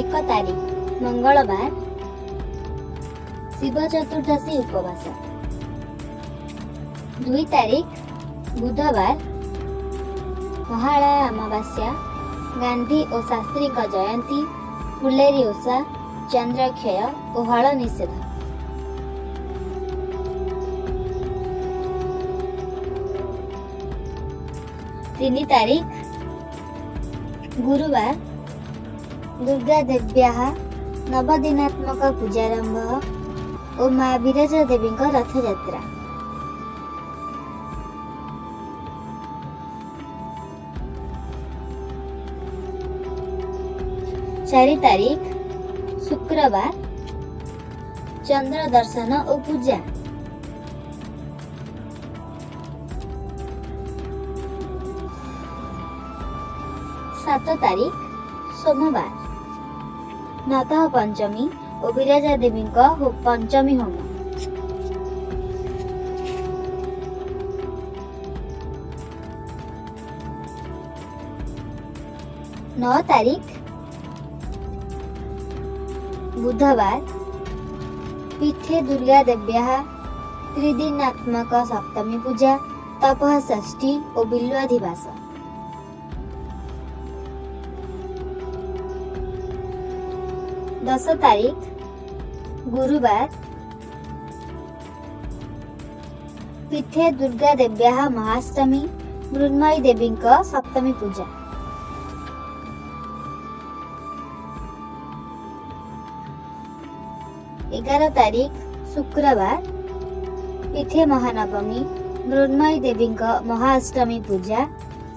एक तारिक मङ्गलबार शिव चतुर्दशी उपवास दुई तारिक बुधबार महालय अमावास्या गान्धी ओ शास्त्री जयन्ती फुलेरी ओषा चन्द्रक्षय ओ तारिक गुरुबार ଦୁର୍ଗାଦେବ୍ୟାः ନବଦିନାତ୍ମକ ପୂଜାରମ୍ଭ ଓ ମା ବିରଜା ଦେବୀଙ୍କ ରଥଯାତ୍ରା ଚାରି ତାରିଖ শুক্রবার চন্দ্র দর্শন ও পূজা সাত তারিখ सोमवार ନତଃ पंचमी और विराजा देवी पंचमी ହୋମ नौ तारीख बुधवार पीठे दुर्गा देव्या त्रिदिनात्मक सप्तमी पूजा तपः षष्ठी और बिल्वाधिवास दस तारीख गुरुवार पीठे दुर्गा देव्या महाअष्टमी मृन्मयी देवी सप्तमी पूजा एगार तारीख शुक्रवार पीठे महानवमी मृन्मयी देवी महाअष्टमी पूजा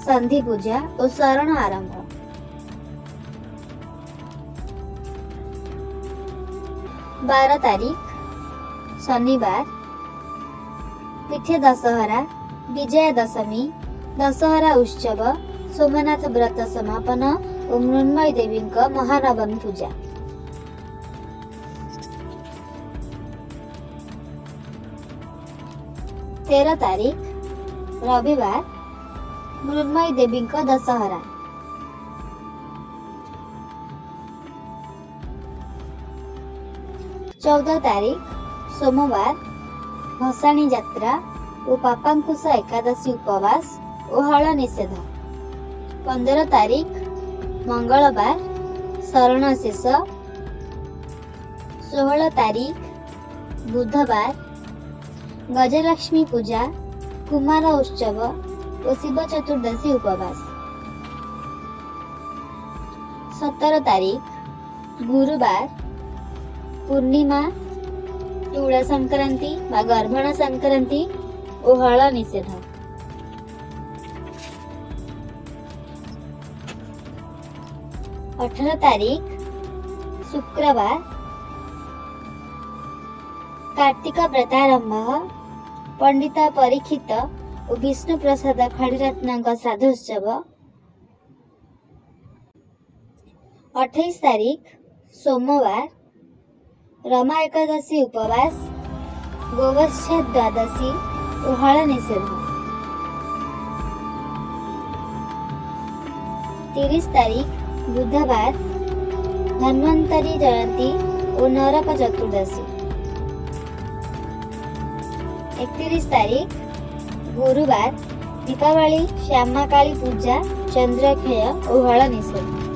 संधि पूजा और शरण आरंभ बार तारिक शनिबार पिठे दशहरा विजया दशमी दशहरा उत्सव सोमनाथ व्रत समापन ओ देवीको देवी महानवमी पूजा तेह्र तारिक रबिवार मृन्मय देवीको दशहरा चौध तारिक, सोमबार भसा जाऔाङ एकादशी उपवास ओ हल निषेध पन्ध्र तारिख मङ्गलबार शरण शेष षोल तारिक बुधबार गजलक्ष्मी पूजा कुमार उत्सव शिव चतुर्दशी उपवास सतर तारिक गुरुबार પૂર્ણિમા તુળા સંક્રાંતિ મા ગર્ભણ સંક્રાંતિ ઓહળ નિષેધ અઢાર તારીખ શુક્રવાર કાર્તિક વ્રતારંભ પંડિત પરીક્ષિત ଓ ବିଷ୍ଣୁ ପ୍ରସାଦ ଖଡ଼ିରତ୍ନଙ୍କ ଶ୍ରାଦ୍ଧୋତ୍ସବ ଅଠେଇଶ ତାରିଖ ସୋମବାର रमा एकादशी उपवास गोवस द्वादशी उहळ निषेध तिस तारीख बुधवार धन्वंतरी जयंती व नरक चतुर्दशी एकतीस तारीख गुरुवार दीपावली श्यामाकाळी पूजा चंद्रक्षय ओहळ निषेध